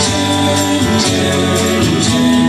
change, change.